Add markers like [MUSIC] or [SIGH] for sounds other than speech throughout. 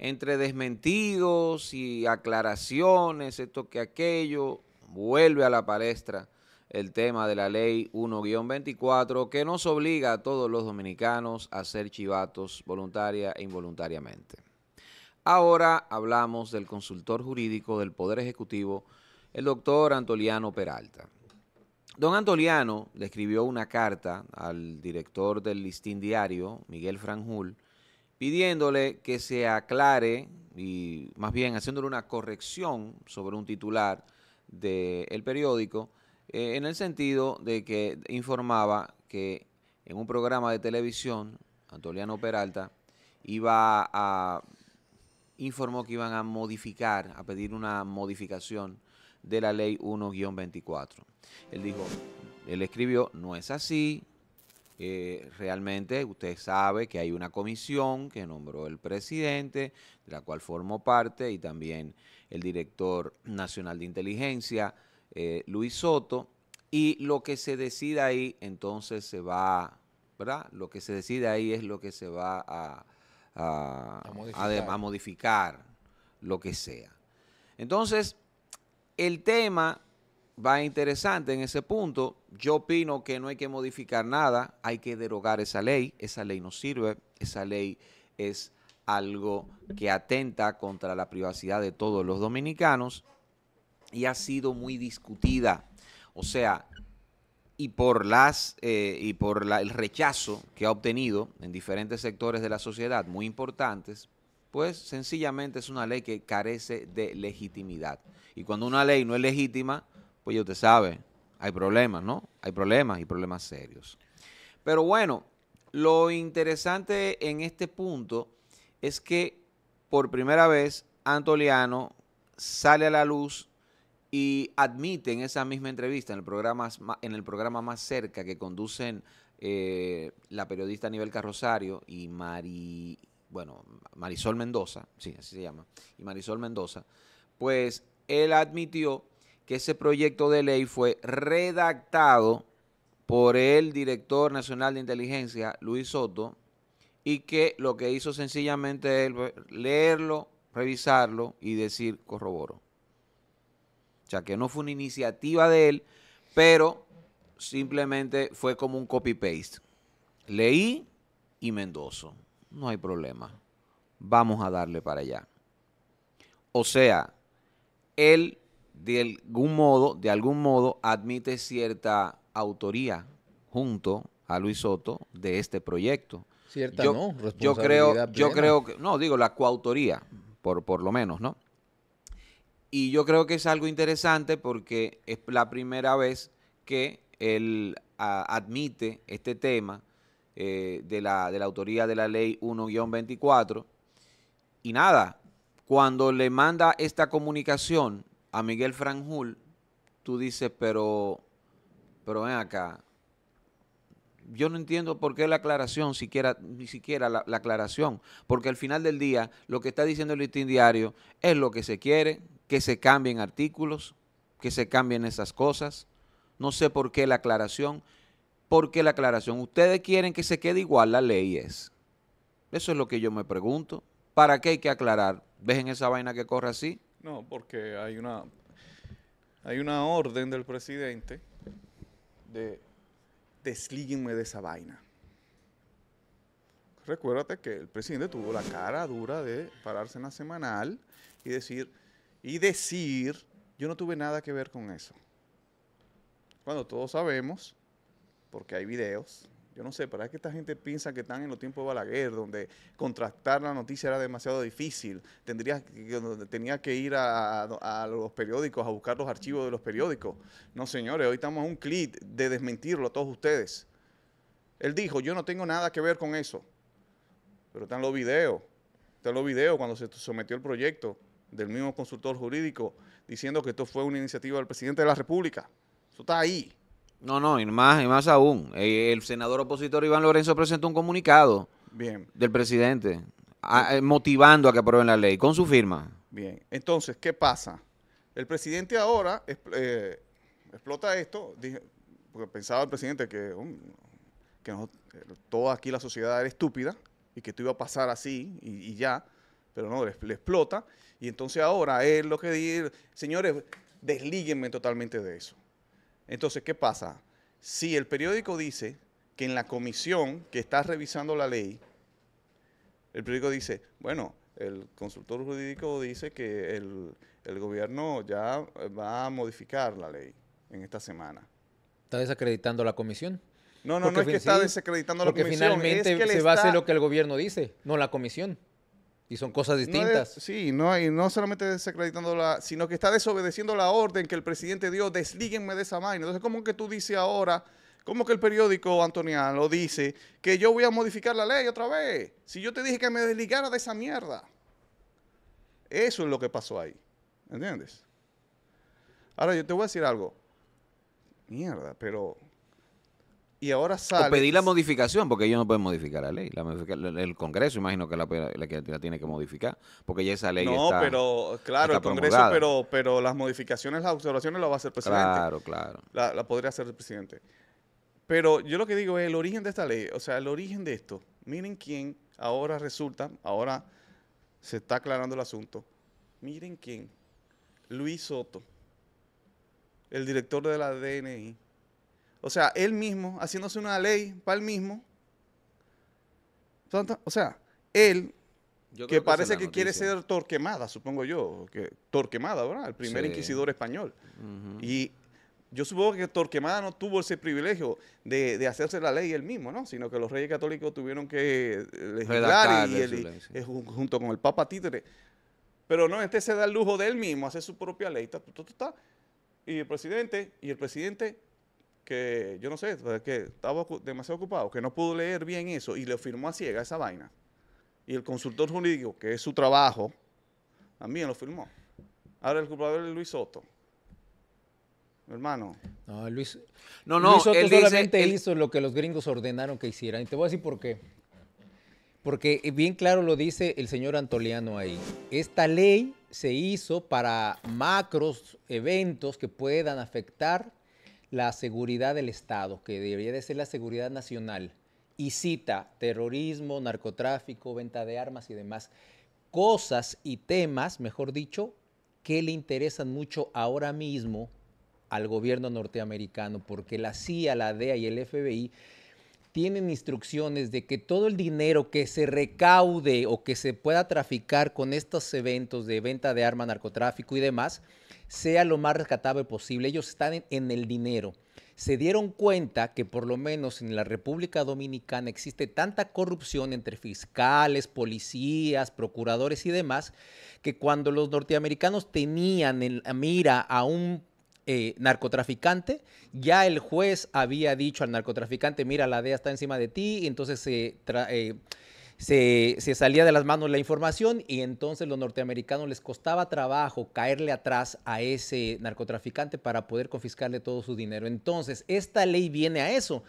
entre desmentidos y aclaraciones, esto que aquello, vuelve a la palestra el tema de la ley 1-24 que nos obliga a todos los dominicanos a ser chivatos voluntaria e involuntariamente. Ahora hablamos del consultor jurídico del Poder Ejecutivo, el doctor Antoliano Peralta. Don Antoliano le escribió una carta al director del listín diario, Miguel Franjul, pidiéndole que se aclare y más bien haciéndole una corrección sobre un titular del periódico eh, en el sentido de que informaba que en un programa de televisión, Antoliano Peralta iba a informó que iban a modificar, a pedir una modificación de la ley 1-24. Él dijo, él escribió, no es así, eh, realmente usted sabe que hay una comisión que nombró el presidente, de la cual formó parte, y también el director nacional de inteligencia, eh, Luis Soto, y lo que se decide ahí, entonces se va, ¿verdad? Lo que se decide ahí es lo que se va a, a modificar lo que sea. Entonces, el tema va interesante en ese punto. Yo opino que no hay que modificar nada, hay que derogar esa ley. Esa ley no sirve, esa ley es algo que atenta contra la privacidad de todos los dominicanos y ha sido muy discutida. O sea, y por las eh, y por el rechazo que ha obtenido en diferentes sectores de la sociedad muy importantes, pues sencillamente es una ley que carece de legitimidad. Y cuando una ley no es legítima, pues ya usted sabe, hay problemas, ¿no? Hay problemas y problemas serios. Pero bueno, lo interesante en este punto es que por primera vez Antoliano sale a la luz y admite en esa misma entrevista, en el programa, en el programa más cerca que conducen eh, la periodista Nivel Carrosario y Mari, bueno, Marisol Mendoza, sí, así se llama, y Marisol Mendoza, pues él admitió que ese proyecto de ley fue redactado por el director nacional de inteligencia, Luis Soto, y que lo que hizo sencillamente es leerlo, revisarlo y decir corroboro. O sea, que no fue una iniciativa de él, pero simplemente fue como un copy-paste. Leí y Mendoza. No hay problema. Vamos a darle para allá. O sea, él de algún modo, de algún modo admite cierta autoría junto a Luis Soto de este proyecto. Cierta no, yo creo, yo creo que, no, digo la coautoría, por, por lo menos, ¿no? Y yo creo que es algo interesante porque es la primera vez que él admite este tema eh, de, la, de la autoría de la ley 1-24. Y nada, cuando le manda esta comunicación a Miguel Franjul, tú dices, pero, pero ven acá, yo no entiendo por qué la aclaración, siquiera, ni siquiera la, aclaración, porque al final del día lo que está diciendo el listín diario es lo que se quiere, que se cambien artículos, que se cambien esas cosas. No sé por qué la aclaración. ¿Por qué la aclaración? Ustedes quieren que se quede igual la ley es. Eso es lo que yo me pregunto. ¿Para qué hay que aclarar? ¿Dejen esa vaina que corre así? No, porque hay una, hay una orden del presidente de deslíguenme de esa vaina. Recuérdate que el presidente tuvo la cara dura de pararse en la semanal y decir, y decir, yo no tuve nada que ver con eso. Cuando todos sabemos, porque hay videos, yo no sé, es que esta gente piensa que están en los tiempos de Balaguer, donde contrastar la noticia era demasiado difícil. Tendría que, tenía que ir a, los periódicos a buscar los archivos de los periódicos. No, señores, hoy estamos a un clic de desmentirlo a todos ustedes. Él dijo, yo no tengo nada que ver con eso. Pero están los videos. Están los videos cuando se sometió el proyecto del mismo consultor jurídico diciendo que esto fue una iniciativa del presidente de la República. Eso está ahí. No, no, y más, y más aún. El senador opositor Iván Lorenzo presentó un comunicado Bien. del presidente eh, motivando a que aprueben la ley con su firma. Bien, entonces, ¿qué pasa? El presidente ahora eh, explota esto, porque pensaba el presidente que, um, toda aquí la sociedad era estúpida y que esto iba a pasar así y, ya. pero no, le, le explota. Y entonces ahora es lo que dice, señores, deslíguenme totalmente de eso. Entonces, ¿qué pasa? Si el periódico dice que en la comisión que está revisando la ley, el periódico dice, bueno, el consultor jurídico dice que el, el gobierno ya va a modificar la ley en esta semana. ¿Está desacreditando la comisión? No, no, no Porque es que está desacreditando la Porque comisión. finalmente es que se va a hacer está- lo que el gobierno dice, no la comisión. Y son cosas no es- distintas. sí, no, y no solamente desacreditando la, sino que está desobedeciendo la orden que el presidente dio, deslíguenme de esa vaina. Entonces, ¿cómo que tú dices ahora, cómo que el periódico antoniano dice que yo voy a modificar la ley otra vez? Si yo te dije que me desligara de esa mierda. Eso es lo que pasó ahí. ¿Entiendes? Ahora yo te voy a decir algo. Mierda, pero... Y ahora sale... O pedir la modificación, porque ellos no pueden modificar la ley. La el, Congreso, imagino que la, la tiene que modificar, porque ya esa ley no, está... pero claro, el Congreso, pero las modificaciones, las observaciones las va a hacer el presidente. Claro, claro. La, la podría hacer el presidente. Pero yo lo que digo es el origen de esta ley, o sea, el origen de esto. Miren quién ahora resulta, ahora se está aclarando el asunto. Miren quién. Luis Soto, el director de la DNI. O sea, él mismo, haciéndose una ley para él mismo. O sea, él, que parece que quiere ser Torquemada, supongo yo. Que, Torquemada, ¿verdad? El primer Sí. inquisidor español. Y yo supongo que Torquemada no tuvo ese privilegio de, de hacerse la ley él mismo, ¿no? Sino que los reyes católicos tuvieron que eh, legislar y, ley, sí. eh, ju- junto con el Papa Títere. Pero no, este se da el lujo de él mismo hacer su propia ley. ta. Y el presidente, y el presidente que yo no sé, que estaba demasiado ocupado, que no pudo leer bien eso y le firmó a ciega esa vaina. Y el consultor jurídico, que es su trabajo, también lo firmó. Ahora el culpable es Luis Soto. Hermano, No, Luis, No, no, Luis Soto él dice- solamente él- hizo lo que los gringos ordenaron que hicieran. Y te voy a decir por qué. Porque bien claro lo dice el señor Antoliano ahí. Esta ley se hizo para macros eventos que puedan afectar la seguridad del Estado, que debería de ser la seguridad nacional. Y cita terrorismo, narcotráfico, venta de armas y demás. Cosas y temas, mejor dicho, que le interesan mucho ahora mismo al gobierno norteamericano, porque la CIA, la DEA y el FBI tienen instrucciones de que todo el dinero que se recaude o que se pueda traficar con estos eventos de venta de armas, narcotráfico y demás, sea lo más rescatable posible. Ellos están en, el dinero. Se dieron cuenta que por lo menos en la República Dominicana existe tanta corrupción entre fiscales, policías, procuradores y demás, que cuando los norteamericanos tenían en la mira a un eh, narcotraficante, ya el juez había dicho al narcotraficante, mira, la DEA está encima de ti, y entonces se, eh, se, salía de las manos la información y entonces los norteamericanos les costaba trabajo caerle atrás a ese narcotraficante para poder confiscarle todo su dinero. Entonces, esta ley viene a eso,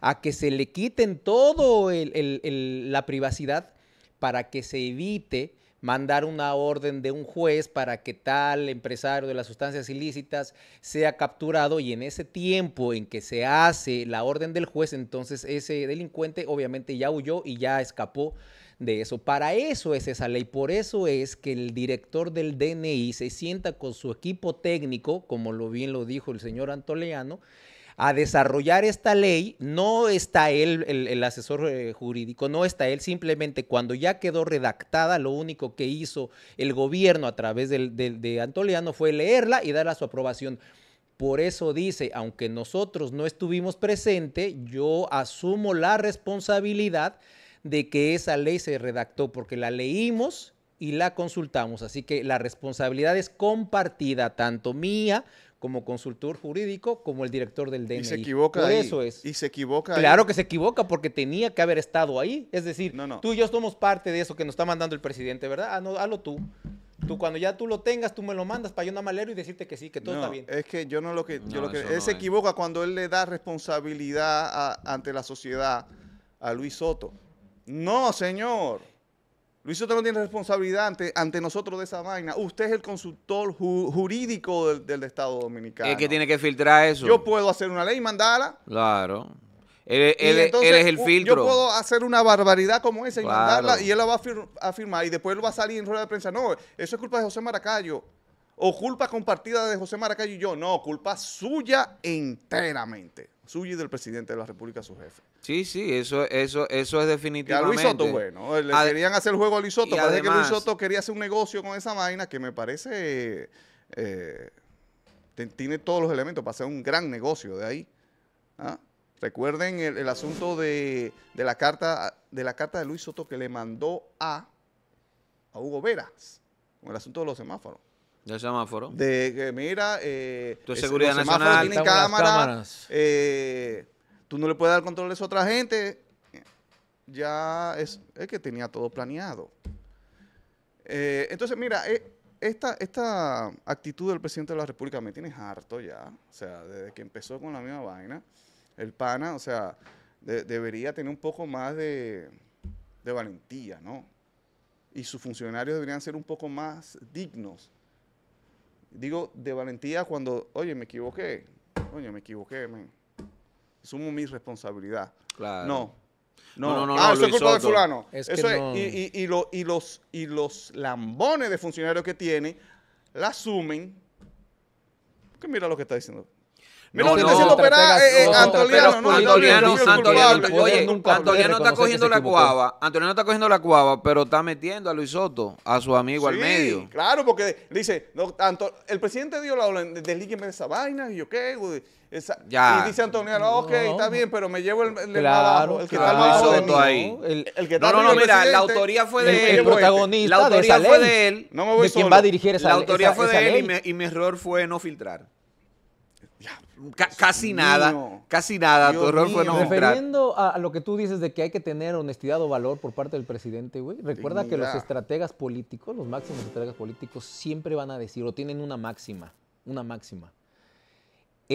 a que se le quiten todo el- la privacidad para que se evite mandar una orden de un juez para que tal empresario de las sustancias ilícitas sea capturado y en ese tiempo en que se hace la orden del juez, entonces ese delincuente obviamente ya huyó y ya escapó de eso. Para eso es esa ley, por eso es que el director del DNI se sienta con su equipo técnico, como lo bien lo dijo el señor Antoliano, a desarrollar esta ley, no está él, el, asesor eh, jurídico, no está él, simplemente cuando ya quedó redactada, lo único que hizo el gobierno a través de Antoliano fue leerla y darle su aprobación. Por eso dice, aunque nosotros no estuvimos presentes, yo asumo la responsabilidad de que esa ley se redactó, porque la leímos y la consultamos. Así que la responsabilidad es compartida, tanto mía como consultor jurídico, como el director del DNI. y se equivoca Por ahí. eso es. Y se equivoca Claro ahí. que se equivoca porque tenía que haber estado ahí. Es decir, No, no. tú y yo somos parte de eso que nos está mandando el presidente, ¿verdad? Ah, no, hazlo tú. Tú cuando ya tú lo tengas, tú me lo mandas para yo nada más leerlo y decirte que sí, que todo No, está bien. Es que yo no lo que, yo No, lo que él no se es. equivoca cuando él le da responsabilidad a- ante la sociedad a Luis Soto. No, señor. Luis Soto no tiene responsabilidad ante, ante nosotros de esa vaina. Usted es el consultor ju- jurídico del, del Estado Dominicano. Es que tiene que filtrar eso. Yo puedo hacer una ley y mandarla. Claro. Él, Y él- entonces, él es el filtro. Yo puedo hacer una barbaridad como esa y Claro. mandarla y él la va a, fir- a firmar y después él va a salir en rueda de prensa. No, eso es culpa de José Maracayo. O culpa compartida de José Maracayo y yo. No, culpa suya enteramente. Suya y del presidente de la República, su jefe. Sí, sí, eso, eso, eso es Que a definitivamente. Luis Soto, bueno, le Ade- querían hacer el juego a Luis Soto. y Parece que Luis además- Soto quería hacer un negocio con esa vaina que me parece eh, tiene todos los elementos para hacer un gran negocio de ahí. ¿ah? Recuerden el, el asunto de, de la carta de la carta de Luis Soto que le mandó a, a Hugo Veras con el asunto de los semáforos. del semáforo. De que mira, eh, Tu es- seguridad los nacional. tienen Estamos las cámara, cámaras. eh, tú no le puedes dar control a esa otra gente. Ya es, que tenía todo planeado. Eh, entonces, mira, eh, esta, esta actitud del presidente de la República me tiene harto ya. O sea, desde que empezó con la misma vaina, el pana, o sea, de- debería tener un poco más de, de valentía, ¿no? Y sus funcionarios deberían ser un poco más dignos. Digo, de valentía cuando, oye, me equivoqué. Oye, me equivoqué, men. Asumo mi responsabilidad. Claro. No. No, No, no, no, ah, no, eso es culpa de Soto. fulano. Es que eso es, no. y, y- y lo- y los, y los lambones de funcionarios que tiene la asumen. Que mira lo que está diciendo. Mira No, lo que no, está diciendo Perá, eh, eh, Antoliano, no, Antoliano, Antoliano, oye, Antoliano está cogiendo la cuava, Antoliano está cogiendo la cuava, pero está metiendo a Luis Soto, a su amigo al Sí, medio. Claro, porque dice, no, Anto- el presidente dio la orden, deslígueme de esa vaina, y yo qué, güey, esa- Ya. Y dice Antoniano, ok, No. está bien, pero me llevo el, el Claro, abajo, el que claro. está abajo de mí. ahí. El, El que No, está no, no, del mira, la autoría fue de el él. este. protagonista La de autoría esa fue ley. de él. No me voy de solo. va a dirigir esa La autoría esa- fue esa de él y, ley. me- y mi error fue no filtrar. Casi mío. nada, casi nada. Dios tu error fue no filtrar. Refiriendo a, a lo que tú dices de que hay que tener honestidad o valor por parte del presidente, güey. Recuerda que los estrategas políticos, los máximos estrategas políticos, siempre van a decir o tienen una máxima, una máxima.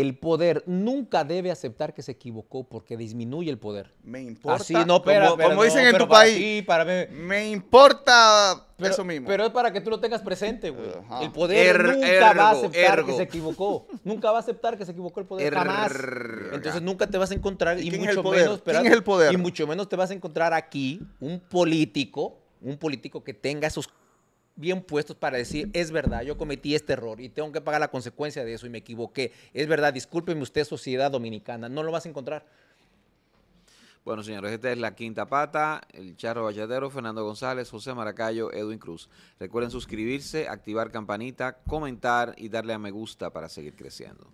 El poder nunca debe aceptar que se equivocó porque disminuye el poder. Me importa. Así, no, espera, como, espera, como no, dicen en pero tu para país, ti, para mí. me importa Pero, eso mismo. pero es para que tú lo tengas presente, güey. El poder Er- nunca va a aceptar ergo. que se equivocó. [LAUGHS] Nunca va a aceptar que se equivocó el poder. Jamás. Erga. Entonces nunca te vas a encontrar ¿Y y, quién es mucho el poder? menos ¿Quién es el poder? y mucho menos te vas a encontrar aquí un político, un político que tenga esos bien puestos para decir, es verdad, yo cometí este error y tengo que pagar la consecuencia de eso y me equivoqué. Es verdad, discúlpeme usted, sociedad dominicana, no lo vas a encontrar. Bueno, señores, esta es la quinta pata. El Charro Bachatero, Fernando González, José Maracayo, Edwin Cruz. Recuerden suscribirse, activar campanita, comentar y darle a me gusta para seguir creciendo.